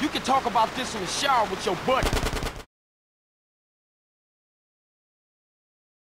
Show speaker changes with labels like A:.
A: You can talk about this in the shower with your buddy.